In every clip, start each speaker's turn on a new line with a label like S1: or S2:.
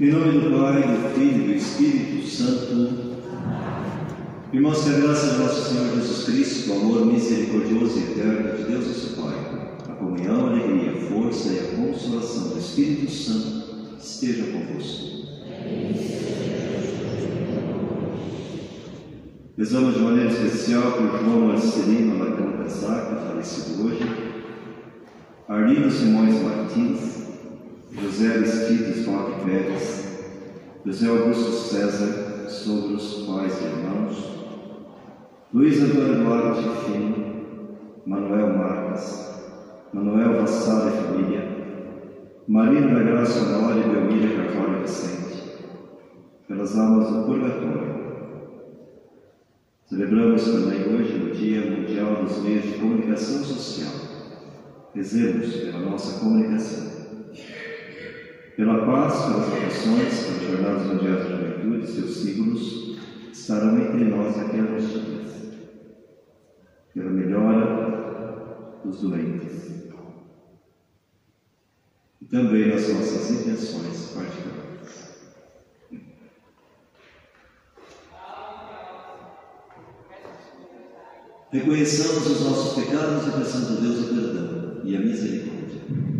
S1: Em nome do Pai, do Filho e do Espírito Santo. Irmãos, que a graça de nosso Senhor Jesus Cristo, o amor misericordioso e eterno de Deus, nosso Pai, comunhão, alegria, força e a consolação do Espírito Santo esteja convosco. Rezamos de maneira especial por João Marcelino Marcão Casaca, falecido hoje, Arlindo Simões Martins, José Aristides Roque Pérez, José Augusto César, sogros, pais e irmãos, Luiz Antônio Duarte Fino, Manuel Marques, Manuel Vassal e família, Marina da Graça Honória e Belmira Carvalho Vicente, pelas almas do purgatório. Celebramos também hoje o Dia Mundial dos Meios de Comunicação Social. Rezemos pela nossa comunicação. Pela paz, pelas vocações, pelas jornadas mundiais da juventude, seus símbolos estarão entre nós aqueles dias. Pela melhora dos doentes também nas nossas intenções particulares. Reconheçamos os nossos pecados e peçamos a Deus o perdão e a misericórdia.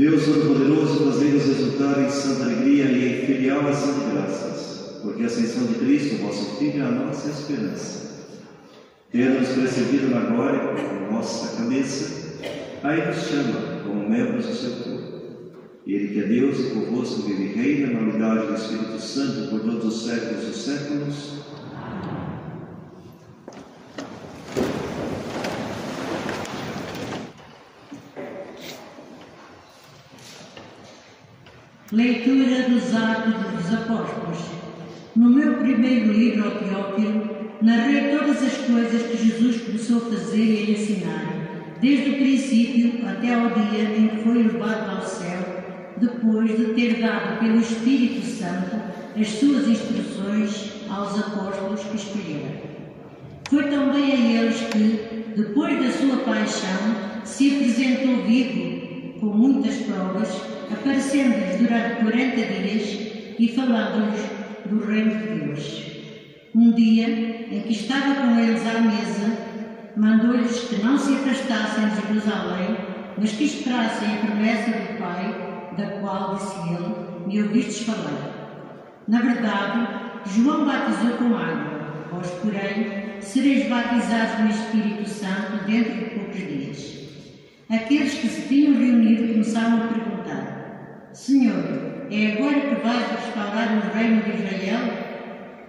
S1: Deus Todo-Poderoso, fazei-nos resultar em santa alegria e em filial ação de graças, porque a ascensão de Cristo, vosso Filho, é a nossa esperança. Tendo-nos precedido na glória como nossa cabeça, aí nos chama como membros do seu corpo. Ele que é Deus e convosco vive e reina na unidade do Espírito Santo por todos os séculos dos séculos.
S2: Leitura dos Atos dos Apóstolos. No meu primeiro livro, ao Teófilo, narrei todas as coisas que Jesus começou a fazer e a ensinar, desde o princípio até ao dia em que foi levado ao céu, depois de ter dado pelo Espírito Santo as suas instruções aos apóstolos que escolhera. Foi também a eles que, depois da sua paixão, se apresentou vivo, com muitas provas, aparecendo-lhes durante quarenta dias e falando-lhes do reino de Deus. Um dia, em que estava com eles à mesa, mandou-lhes que não se afastassem de Jerusalém, mas que esperassem a promessa do Pai, da qual, disse ele, me ouvistes falar. Na verdade, João batizou com água, vós, porém, sereis batizados no Espírito Santo dentro de poucos dias. Aqueles que se tinham reunido começaram a perguntar: Senhor, é agora que vais restaurar o reino de Israel?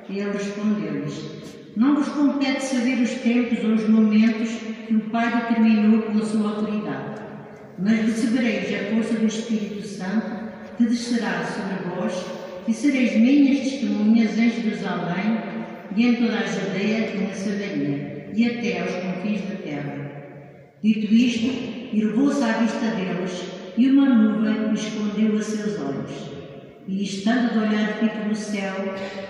S2: E ele respondeu-lhes: Não vos compete saber os tempos ou os momentos que o Pai determinou com a sua autoridade, mas recebereis a força do Espírito Santo que descerá sobre vós e sereis minhas testemunhas em Jerusalém e em toda a Judeia e na Samaria e até aos confins da terra. Dito isto, elevou-se à vista deles e uma nuvem escondeu a seus olhos. E estando de olhar fito no céu,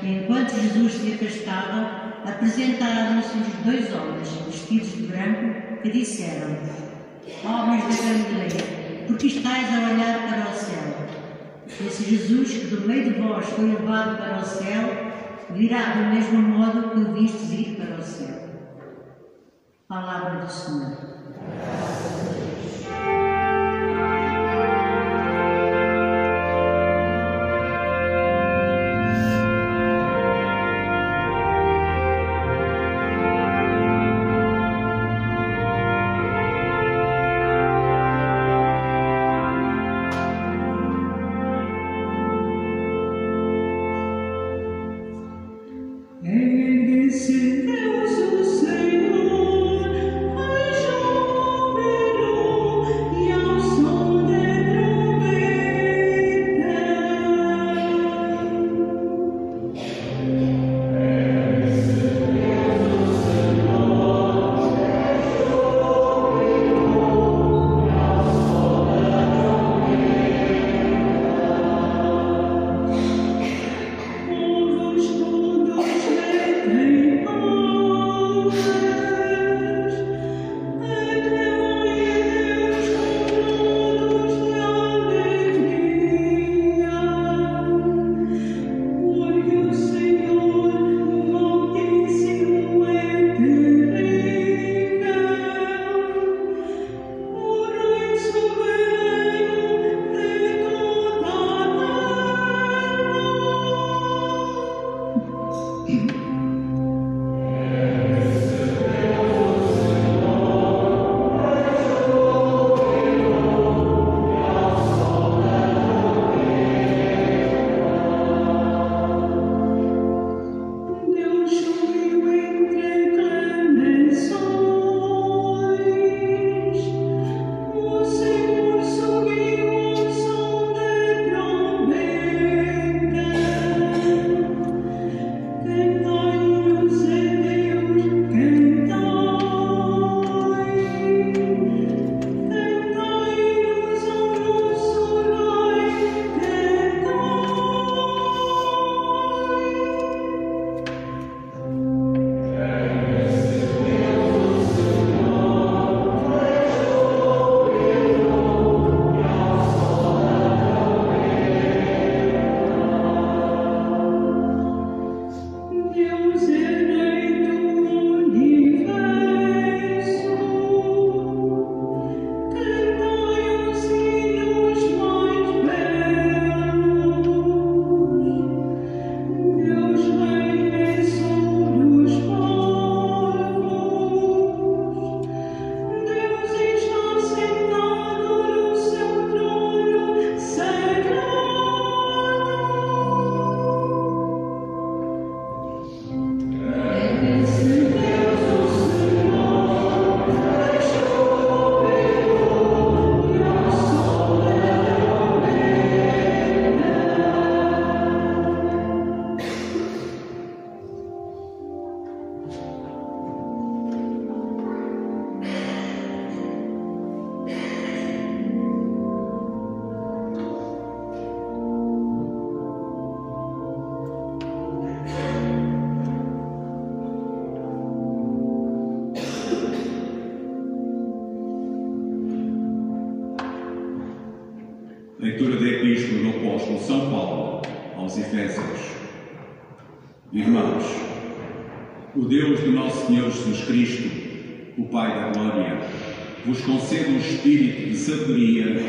S2: enquanto Jesus se afastava, apresentaram-se os dois homens, vestidos de branco, que disseram: Homens da Galileia, porque estáis a olhar para o céu? Esse Jesus que do meio de vós foi levado para o céu, virá do mesmo modo que o vistes ir para o céu. Palavra do Senhor.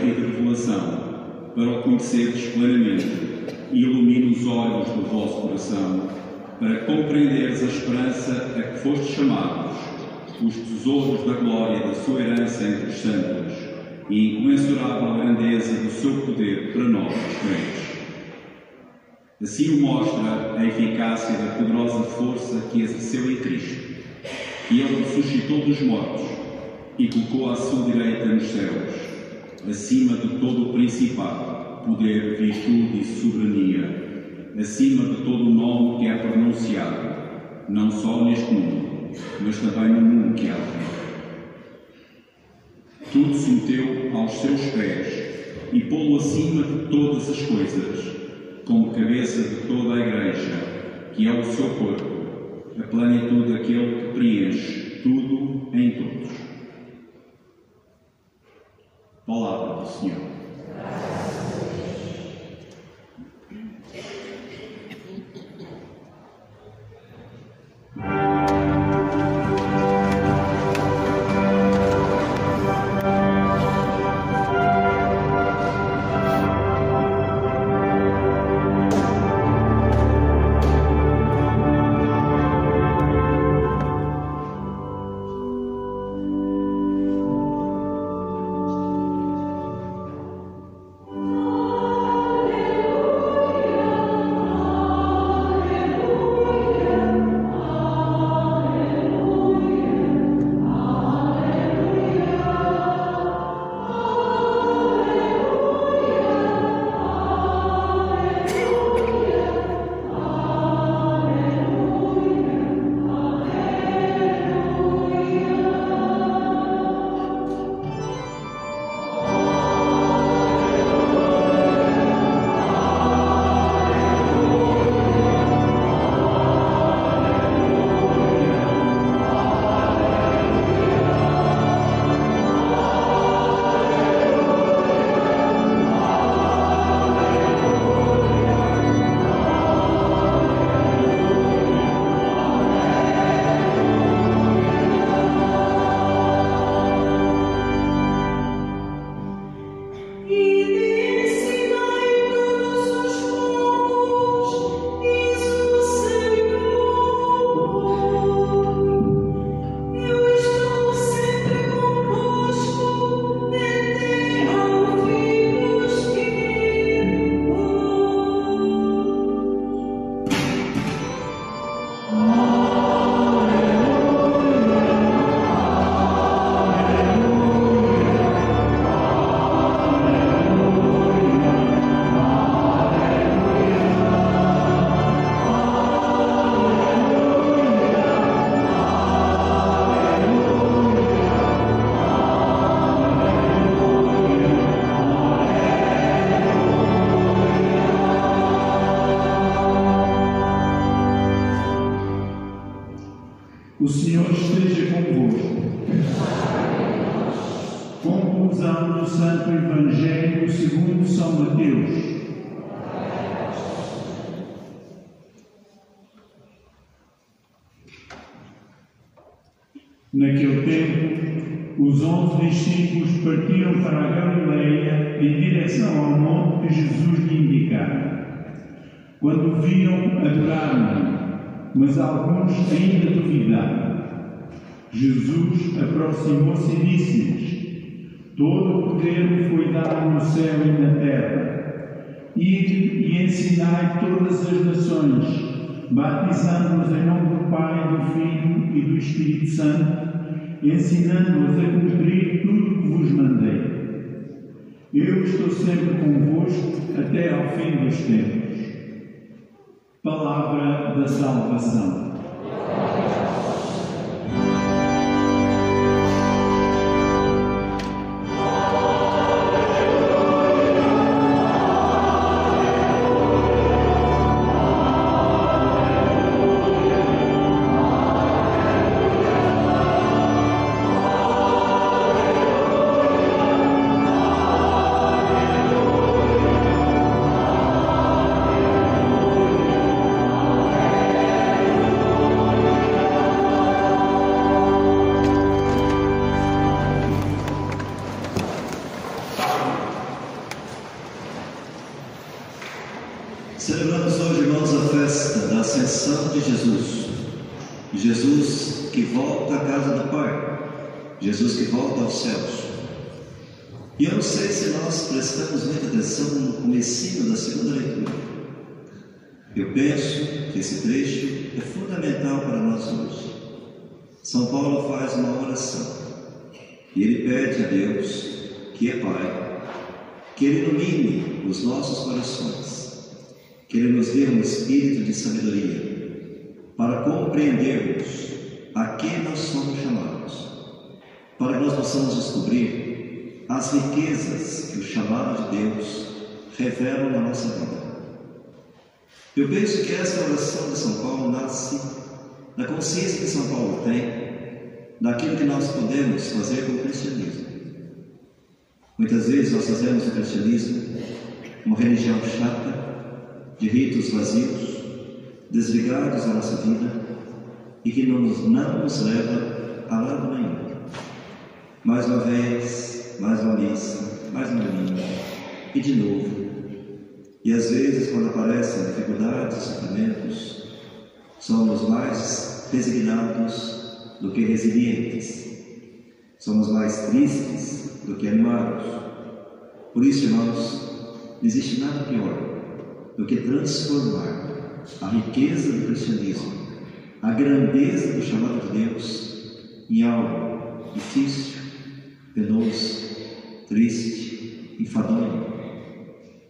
S3: De revelação para o conheceres plenamente e ilumine os olhos do vosso coração para compreenderes a esperança a que fostes chamados, os tesouros da glória da sua herança entre os santos e incomensurável grandeza do seu poder para nós, os crentes. Assim o mostra a eficácia da poderosa força que exerceu em Cristo, que ele suscitou dos mortos e colocou à sua direita nos céus, acima de todo o principado, poder, virtude e soberania, acima de todo o nome que é pronunciado, não só neste mundo, mas também no mundo que há. Tudo se meteu aos seus pés e pô-lo acima de todas as coisas, como cabeça de toda a Igreja, que é o seu corpo, a plenitude daquele que preenche tudo em todos. Palavra do Senhor.
S4: Quando viram, adoraram-no mas alguns ainda duvidaram. Jesus aproximou-se e disse-lhes: Todo o poder foi dado no céu e na terra. Ide e ensinai todas as nações, batizando-os em nome do Pai, do Filho e do Espírito Santo, ensinando-os a cumprir tudo o que vos mandei. Eu estou sempre convosco até ao fim dos tempos. Palavra da salvação.
S1: Possamos descobrir as riquezas que o chamado de Deus revelam na nossa vida. Eu penso que essa oração de São Paulo nasce da consciência que São Paulo tem daquilo que nós podemos fazer com o cristianismo. Muitas vezes nós fazemos do cristianismo uma religião chata, de ritos vazios, desligados da nossa vida e que não nos, não nos leva a lado nenhum. Mais uma vez, mais uma missa, mais uma linha, e de novo. E às vezes, quando aparecem dificuldades sofrimentos, somos mais resignados do que resilientes. Somos mais tristes do que animados. Por isso, irmãos, não existe nada pior do que transformar a riqueza do cristianismo, a grandeza do chamado de Deus, em algo difícil, penoso, triste, enfadonho.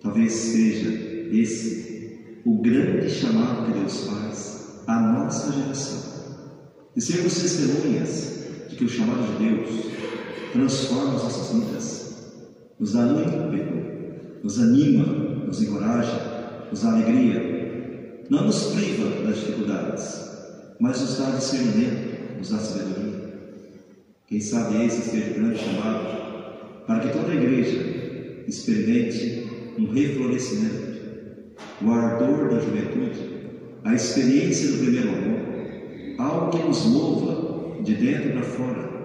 S1: Talvez seja esse o grande chamado que Deus faz à nossa geração. De sermos testemunhas de que o chamado de Deus transforma as nossas vidas, nos dá nos anima, nos encoraja, nos dá alegria, não nos priva das dificuldades, mas nos dá discernimento, nos dá sabedoria. Quem sabe esse seja o grande chamado para que toda a igreja experimente um reflorescimento, o ardor da juventude, a experiência do primeiro amor, algo que nos mova de dentro para fora,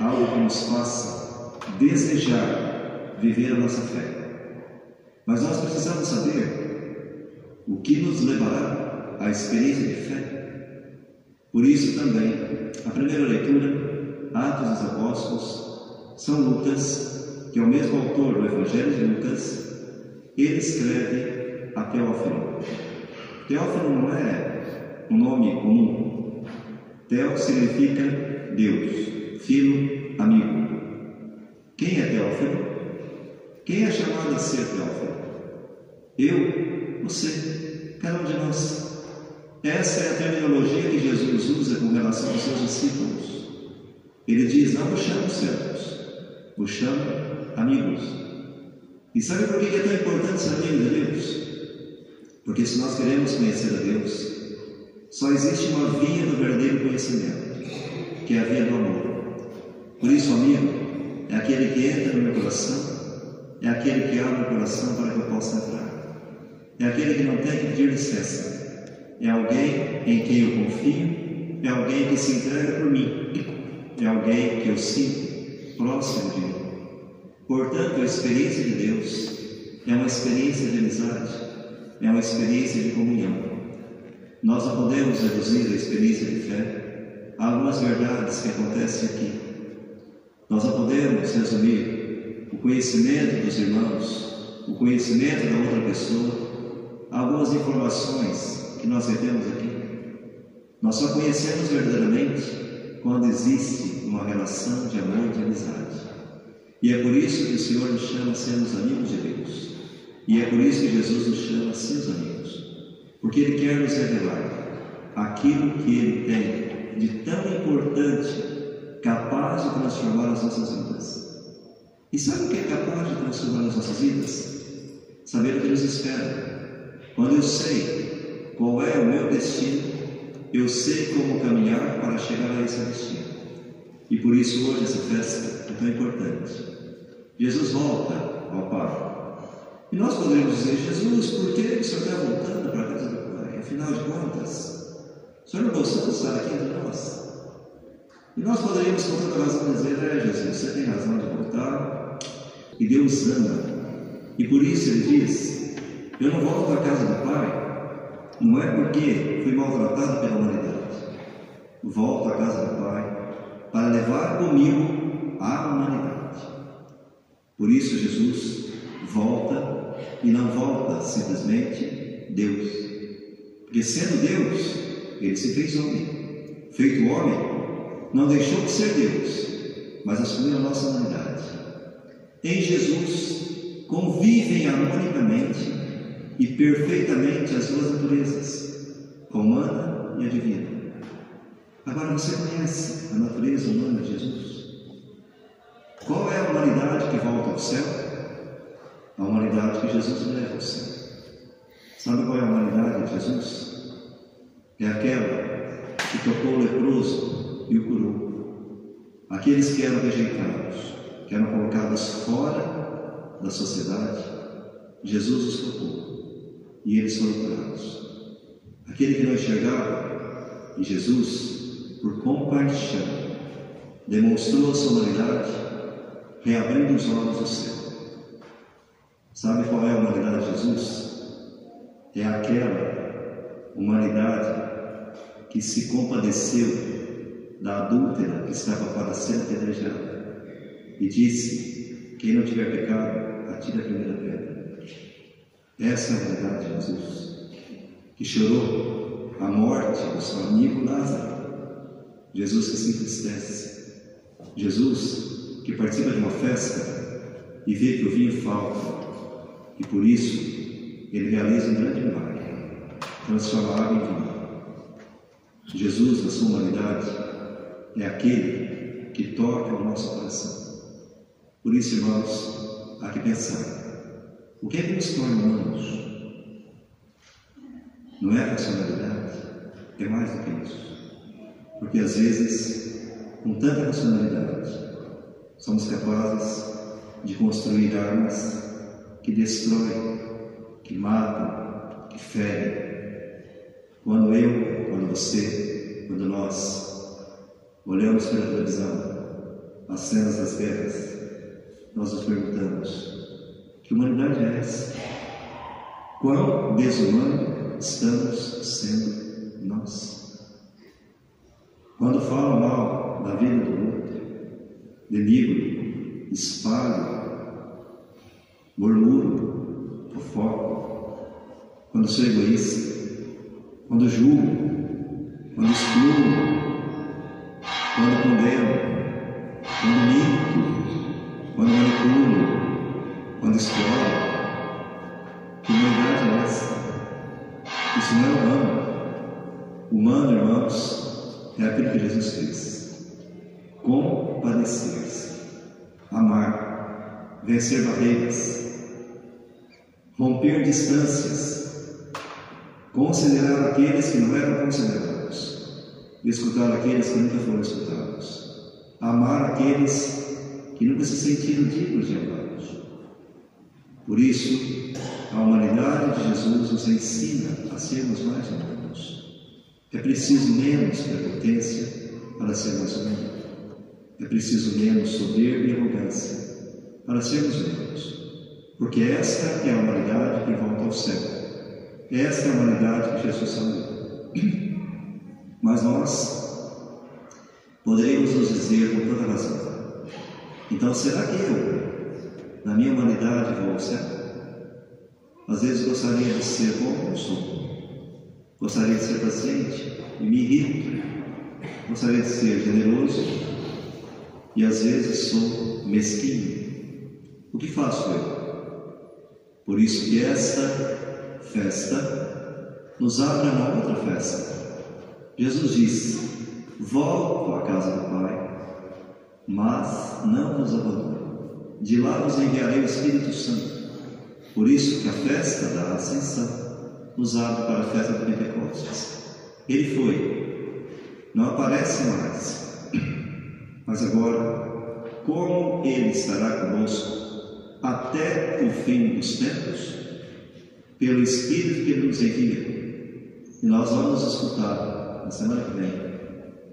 S1: algo que nos faça desejar viver a nossa fé. Mas nós precisamos saber o que nos levará à experiência de fé. Por isso também, a primeira leitura, Atos dos Apóstolos, São Lucas, que é o mesmo autor do Evangelho de Lucas, ele escreve a Teófilo. Teófilo não é um nome comum. Teo significa Deus, filo, amigo. Quem é Teófilo? Quem é chamado a ser Teófilo? Eu, você, cada um de nós. Essa é a terminologia que Jesus usa com relação aos seus discípulos. Ele diz: Não vos chamo servos, vos chamo amigos. E sabe por que é tão importante ser amigo de Deus? Porque se nós queremos conhecer a Deus, só existe uma via do verdadeiro conhecimento, que é a via do amor. Por isso, amigo, é aquele que entra no meu coração, é aquele que abre o coração para que eu possa entrar, é aquele que não tem que pedir licença, é alguém em quem eu confio, é alguém que se entrega por mim, é alguém que eu sinto próximo de mim. Portanto, a experiência de Deus é uma experiência de amizade, é uma experiência de comunhão. Nós não podemos reduzir a experiência de fé a algumas verdades que acontecem aqui. Nós não podemos resumir o conhecimento dos irmãos, o conhecimento da outra pessoa, algumas informações que nós recebemos aqui. Nós só conhecemos verdadeiramente quando existe uma relação de amor e de amizade. E é por isso que o Senhor nos chama a sermos amigos de Deus. E é por isso que Jesus nos chama sermos amigos. Porque Ele quer nos revelar aquilo que Ele tem de tão importante, capaz de transformar as nossas vidas. E sabe o que é capaz de transformar as nossas vidas? Saber o que nos espera. Quando eu sei qual é o meu destino, eu sei como caminhar para chegar a esse destino. E por isso hoje essa festa é tão importante. Jesus volta ao Pai. E nós podemos dizer, Jesus, por que o Senhor está voltando para a casa do Pai? Afinal de contas, o Senhor não gostou de estar aqui entre nós. E nós poderíamos com toda razão dizer, é Jesus, você tem razão de voltar, e Deus ama. E por isso ele diz, eu não volto à casa do Pai, não é porque fui maltratado pela humanidade, volto à casa do Pai para levar comigo a humanidade. Por isso, Jesus volta e não volta simplesmente Deus. Porque, sendo Deus, ele se fez homem. Feito homem, não deixou de ser Deus, mas assumiu a nossa humanidade. Em Jesus convivem harmonicamente e perfeitamente as duas naturezas, a humana e a divina. Agora você conhece a natureza humana de Jesus? Qual é a humanidade que volta ao céu? A humanidade que Jesus leva ao céu. Sabe qual é a humanidade de Jesus? É aquela que tocou o leproso e o curou. Aqueles que eram rejeitados, que eram colocados fora da sociedade, Jesus os tocou e eles foram curados. Aquele que não enxergava, e Jesus, por compaixão, demonstrou a sua humanidade, reabrindo os olhos do céu. Sabe qual é a humanidade de Jesus? É aquela humanidade que se compadeceu da adúltera que estava para ser apedrejada e disse: Quem não tiver pecado, atire a primeira pedra. Essa é a humanidade de Jesus, que chorou a morte do seu amigo Lázaro. Jesus que se entristece. Jesus que participa de uma festa e vê que o vinho falta e por isso ele realiza um grande milagre, transforma água em vinho. Jesus, na sua humanidade, é aquele que toca o nosso coração. Por isso, irmãos, há que pensar: o que é que nos torna humanos? Não é a racionalidade, é mais do que isso. Porque às vezes, com tanta racionalidade, somos capazes de construir armas que destroem, que matam, que ferem. Quando eu, quando você, quando nós olhamos pela televisão as cenas das guerras, nós nos perguntamos: que humanidade é essa? Quão desumano estamos sendo nós? Quando falo mal da vida do outro, denigro, espalho, murmuro, fofoco, quando sou egoísta, quando julgo, quando excluo, quando condeno, quando minto, é aquilo que Jesus fez. Compadecer-se, amar, vencer barreiras, romper distâncias, considerar aqueles que não eram considerados, escutar aqueles que nunca foram escutados, amar aqueles que nunca se sentiram dignos de amados. Por isso, a humanidade de Jesus nos ensina a sermos mais humanos. É preciso menos prepotência para ser mais humano. É preciso menos soberba e arrogância para sermos humanos. Porque esta é a humanidade que volta ao céu. Esta é a humanidade que Jesus salvou. Mas nós poderíamos nos dizer com toda razão: então será que eu, na minha humanidade, vou ao céu? Às vezes gostaria de ser bom, não sou. Gostaria de ser paciente e me irrito. Gostaria de ser generoso e às vezes sou mesquinho. O que faço eu? Por isso que esta festa nos abre uma outra festa. Jesus disse: Volto à casa do Pai, mas não vos abandono. De lá vos enviarei o Espírito Santo. Por isso que a festa da Ascensão abre para a festa do Pentecostes. Ele foi, não aparece mais, mas agora, como Ele estará conosco até o fim dos tempos, pelo Espírito que nos envia, e nós vamos escutar na semana que vem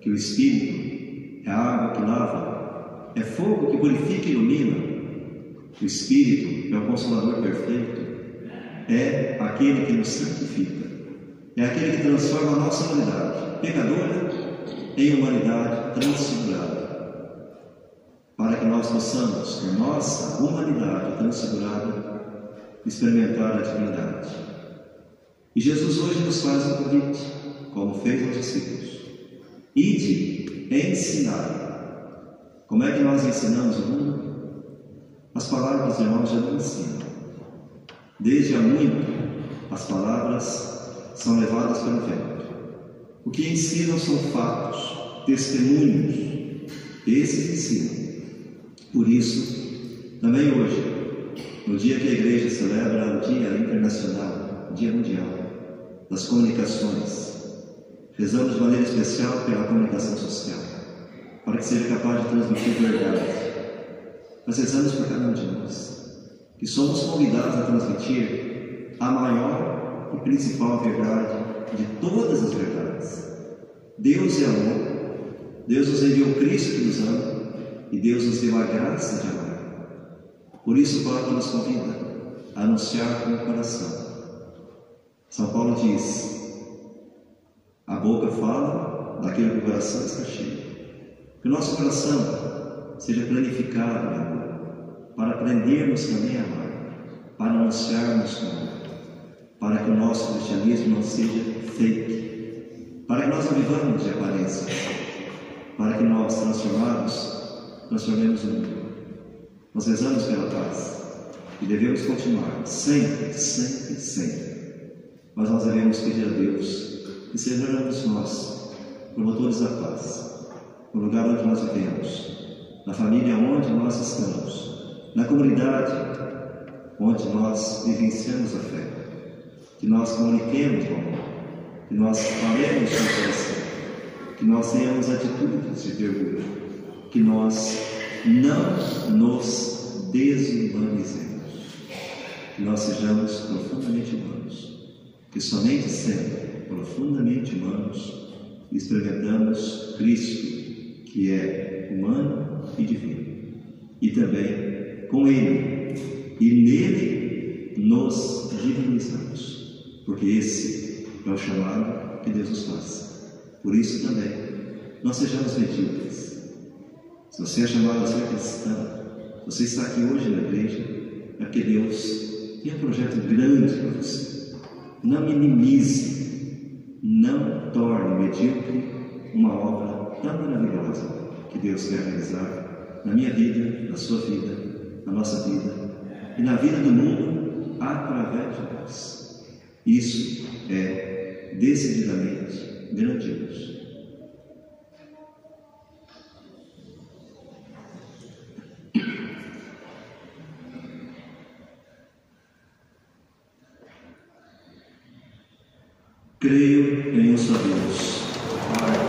S1: que o Espírito é a água que lava, é fogo que purifica e ilumina. O Espírito é o Consolador perfeito, é aquele que nos santifica, é aquele que transforma a nossa humanidade pecadora em humanidade transfigurada, para que nós possamos, na nossa humanidade transfigurada, experimentar a divindade. E Jesus hoje nos faz um convite, como fez aos discípulos: ide ensinar. Como é que nós ensinamos o mundo? As palavras de irmãos já não ensinam. Desde há muito, as palavras são levadas pelo vento. O que ensinam são fatos, testemunhos. Esses ensinam. Por isso, também hoje, no dia que a igreja celebra o Dia Internacional, o Dia Mundial das Comunicações, rezamos de maneira especial pela comunicação social, para que seja capaz de transmitir verdade. Nós rezamos por cada um de nós, que somos convidados a transmitir a maior e principal verdade de todas as verdades. Deus é amor, Deus nos enviou Cristo que nos ama e Deus nos deu a graça de amar. Por isso, o Papa nos convida a anunciar com o coração. São Paulo diz: a boca fala daquilo que o coração está cheio. Que o nosso coração seja planificado amor, para aprendermos também a amar, para anunciarmos o amor, para que o nosso cristianismo não seja fake, para que nós vivamos de aparência, para que nós, transformados, transformemos o mundo. Nós rezamos pela paz e devemos continuar, sempre, sempre, sempre. Mas nós devemos pedir a Deus que sejamos nós, promotores da paz, no lugar onde nós vivemos, na família onde nós estamos, na comunidade onde nós vivenciamos a fé, que nós comuniquemos o amor, que nós falemos com coração, que nós tenhamos atitudes de pergunta, que nós não nos desumanizemos, que nós sejamos profundamente humanos, que somente sendo profundamente humanos experimentamos Cristo, que é humano e divino, e também com Ele e nele nos divinizamos, porque esse é o chamado que Deus nos faz. Por isso também, não sejamos medíocres. Se você é chamado a ser cristão, você está aqui hoje na igreja, é porque Deus tem um projeto grande para você. Não minimize, não torne medíocre uma obra tão maravilhosa que Deus quer realizar na minha vida, na sua vida, na nossa vida e na vida do mundo através de nós. Isso é decididamente grandioso. Creio em um só Deus,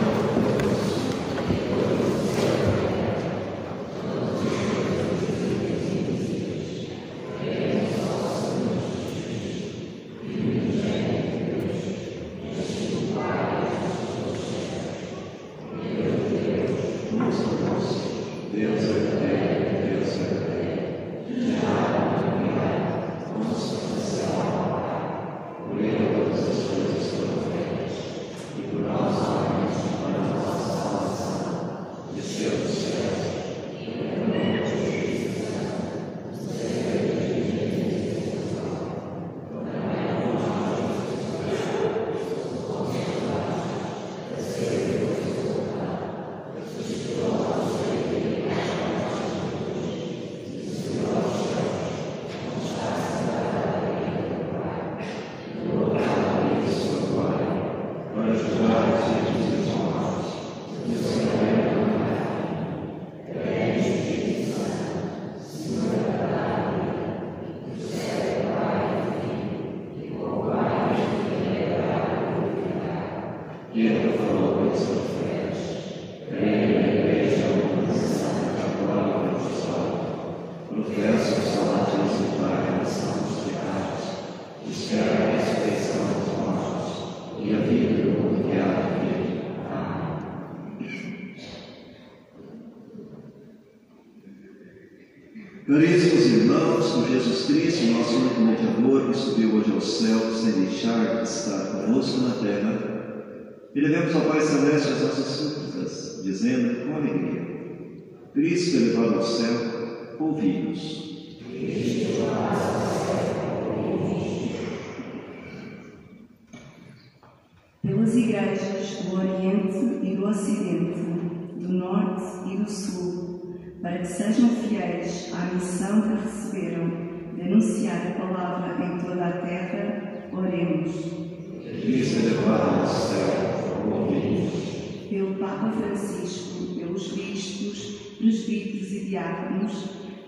S1: Cristo elevado ao céu, ouvi-nos.
S5: pelas igrejas do Oriente e do Ocidente, do Norte e do Sul, para que sejam fiéis à missão que receberam de anunciar a palavra em toda a terra, oremos.
S1: Cristo elevado ao céu, ouvi-nos.
S5: Pelo Papa Francisco, pelos bispos, presbíteros e diáconos,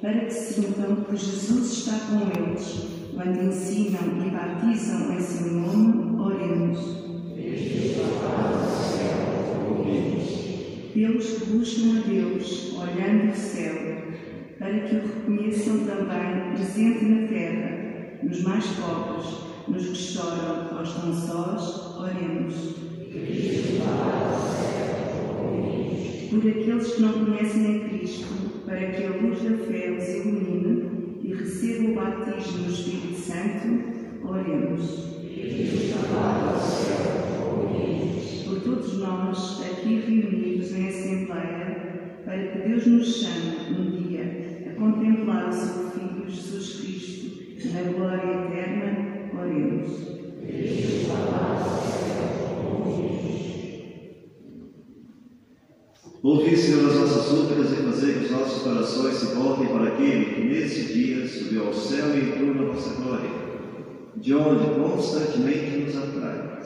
S5: para que sintam que Jesus está com eles, quando ensinam e batizam em seu nome, oremos. Pelos que buscam a Deus, olhando o céu, para que o reconheçam também presente na terra, nos mais pobres, nos que choram ou estão sós, oremos. Por aqueles que não conhecem a Cristo, para que a luz da fé os ilumine e recebam o batismo no Espírito Santo, oremos. Por todos nós aqui reunidos em Assembleia, para que Deus nos chame um dia a contemplar o seu Filho Jesus Cristo na glória eterna, oremos.
S1: Ouvi, Senhor, as nossas súplicas e fazei que os nossos corações se voltem para aquele que nesse dia subiu ao céu e entrou na vossa glória, de onde constantemente nos atrai.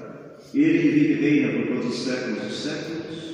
S1: Ele que vive e reina por todos os séculos dos séculos.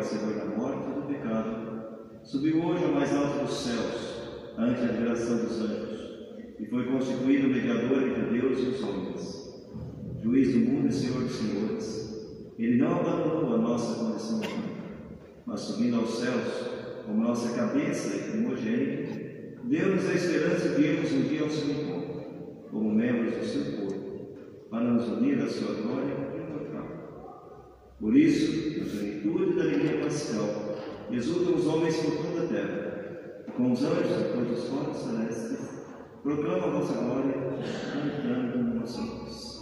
S1: Vencedor da morte e do pecado, subiu hoje ao mais alto dos céus, ante a admiração dos anjos, e foi constituído mediador entre Deus e os homens, juiz do mundo e Senhor dos senhores. Ele não abandonou a nossa condição humana, mas subindo aos céus, como nossa cabeça e primogênito, deu-nos a esperança de irmos um dia ao seu encontro, como membros do seu corpo, para nos unir à sua glória. Por isso, na plenitude da alegria pascal, exultam os homens por toda a terra, e com os anjos e os foros celestes, proclamam a vossa glória, cantando no nosso voz.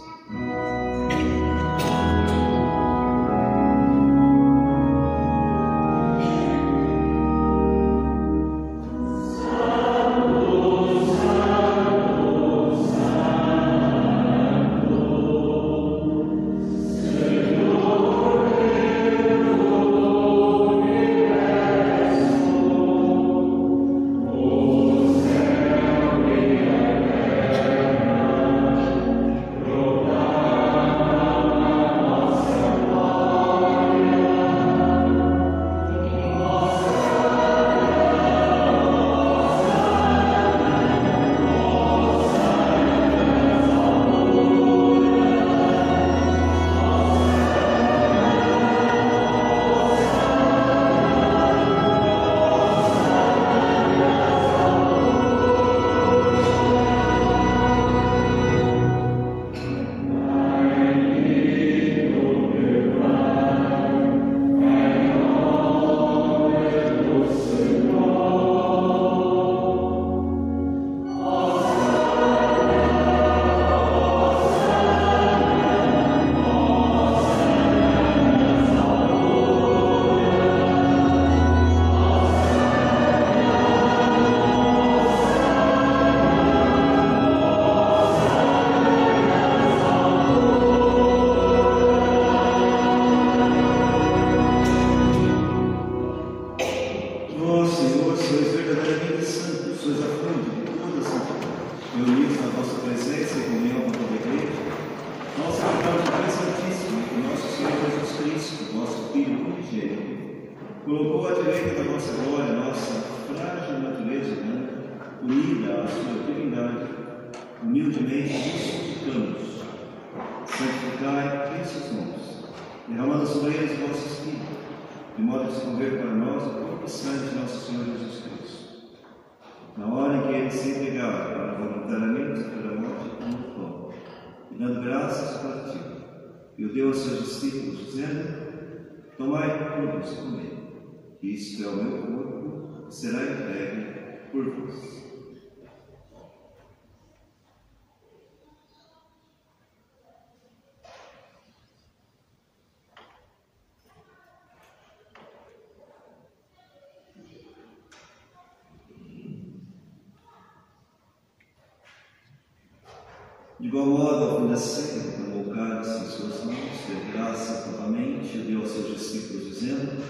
S1: Igual modo, ao fim da ceia, tomou o cálice em suas mãos, deu graças novamente e deu aos seus discípulos, dizendo: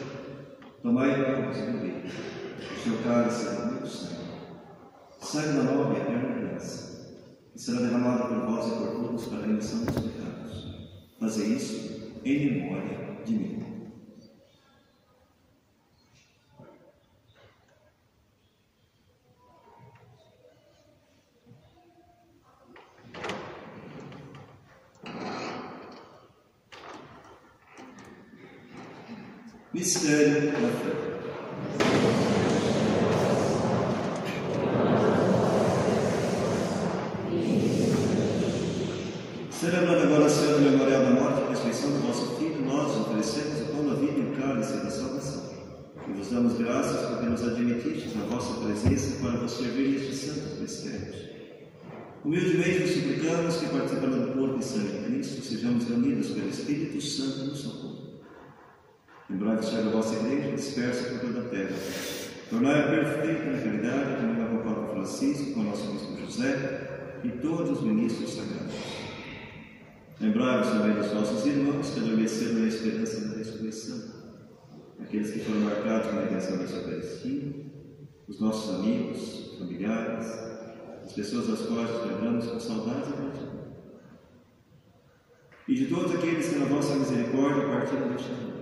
S1: Tomai todos e bebei, o seu cálice é meu sangue, sangue da nova e eterna aliança, que será derramado por vós e por todos para a remissão dos pecados. Fazei isso em memória de mim. Mistério da fé. Celebrando agora a Senhora memorial da morte e ressurreição do vosso Filho, nós oferecemos o pão da vida e o cálice da salvação. E vos damos graças porque nos admitistes na vossa presença para vos servir nestes santos mistérios. Humildemente vos suplicamos que, participando do corpo e sangue de Cristo, sejamos reunidos pelo Espírito Santo no socorro. Lembrai-vos, Senhor, da vossa igreja, dispersa por toda a terra. Tornai-a perfeita na caridade, como com o Papa Francisco, com o nosso bispo José e todos os ministros sagrados. Lembrai-vos também dos nossos irmãos que adormeceram na esperança da ressurreição, aqueles que foram marcados pela redenção da sua Eucaristia, os nossos amigos, familiares, as pessoas das quais nos lembramos com saudades e gratidão. E de todos aqueles que na vossa misericórdia partiram deste mundo.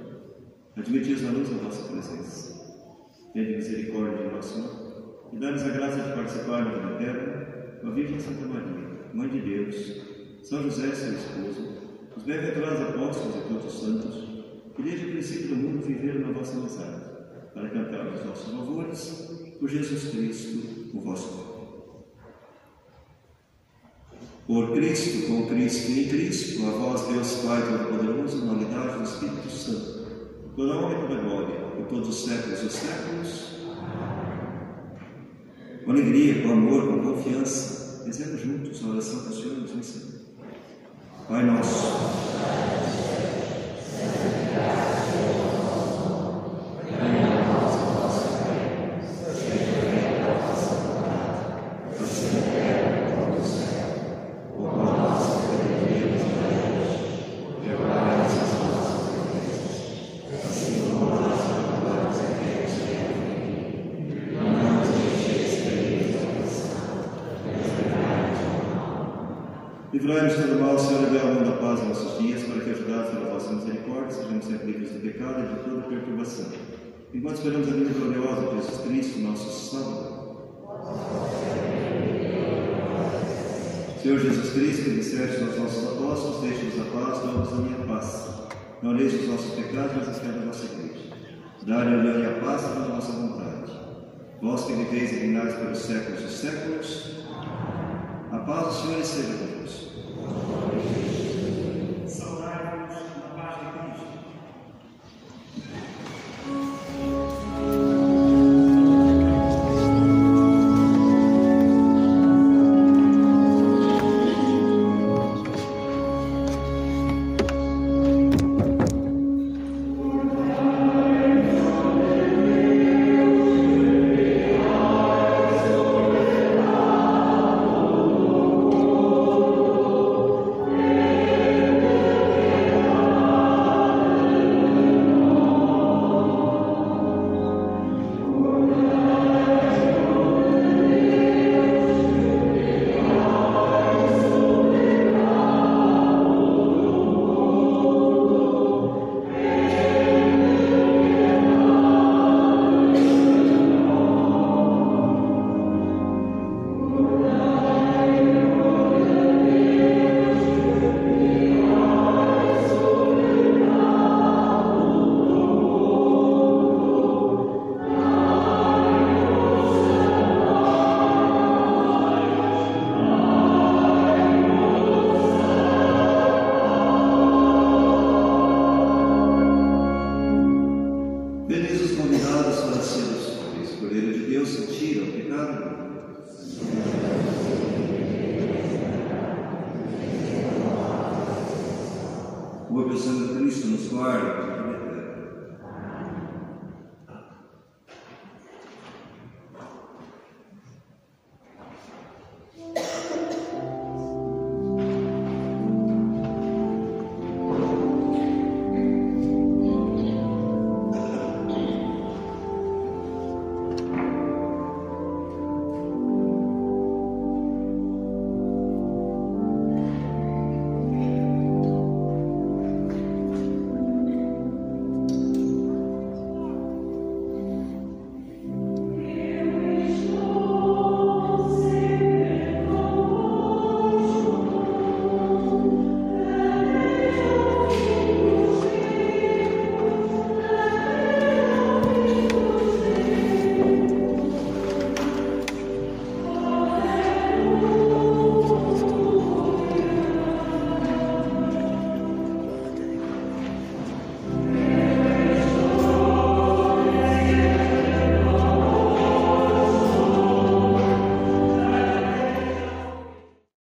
S1: Admitis na luz da vossa presença. Tende misericórdia de nosso irmão e dá-nos a graça de participar da eterna com a Virgem Santa Maria, Mãe de Deus, São José, seu esposo, os bem-aventurados apóstolos e todos os santos, que desde o princípio do mundo viveram na vossa amizade, para cantar os nossos louvores por Jesus Cristo, o vosso Filho. Por Cristo, com Cristo e em Cristo, a vós, Deus Pai Todo-Poderoso, na unidade do Espírito Santo, a honra e a glória, por todos os séculos dos séculos. Com alegria, com amor, com confiança, rezemos juntos a oração que o Senhor nos ensina. Pai nosso, Livrai-nos de todo mal, Senhor, e dê ao mundo a paz em nossos dias, para que, ajudados pela vossa misericórdia, sejamos sempre livres do pecado e de perturbação. Enquanto esperamos a vinda gloriosa de Jesus Cristo, nosso Salvador. Senhor Jesus Cristo, que disseste aos nossos apóstolos, deixe-nos a paz, dá-nos a minha paz. Não olheis os nossos pecados, mas a fé da vossa igreja. Dá-lhe a a paz pela vossa vontade. Vós que viveis e reinais pelos séculos dos séculos, a paz do Senhor esteja convosco.